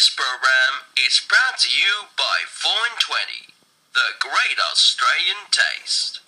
This program is brought to you by 420, the great Australian taste.